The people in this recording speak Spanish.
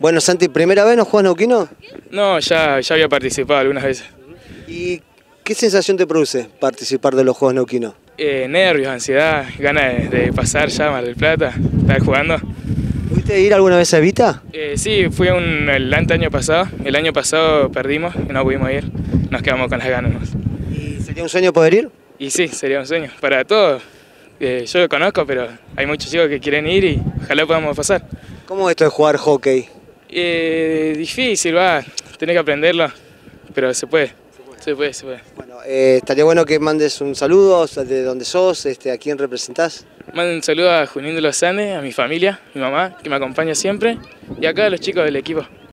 Bueno, Santi, ¿primera vez no juegas neuquino? No, ya, ya había participado algunas veces. ¿Y qué sensación te produce participar de los Juegos Neuquinos? Eh, nervios, ansiedad, ganas de, de pasar ya a Mar del Plata, estar jugando. ¿Pudiste ir alguna vez a Evita? Eh, sí, fui un, el año pasado. El año pasado perdimos y no pudimos ir. Nos quedamos con las ganas. ¿Y sería un sueño poder ir? Y sí, sería un sueño para todos. Eh, yo lo conozco, pero hay muchos chicos que quieren ir y ojalá podamos pasar. ¿Cómo es esto de jugar hockey? Eh, difícil, va, tenés que aprenderlo, pero se puede. Se puede, se puede. Bueno, eh, estaría bueno que mandes un saludo de donde sos, este, a quién representás. Mando un saludo a Junín de los Andes, a mi familia, mi mamá, que me acompaña siempre, y acá a los chicos del equipo.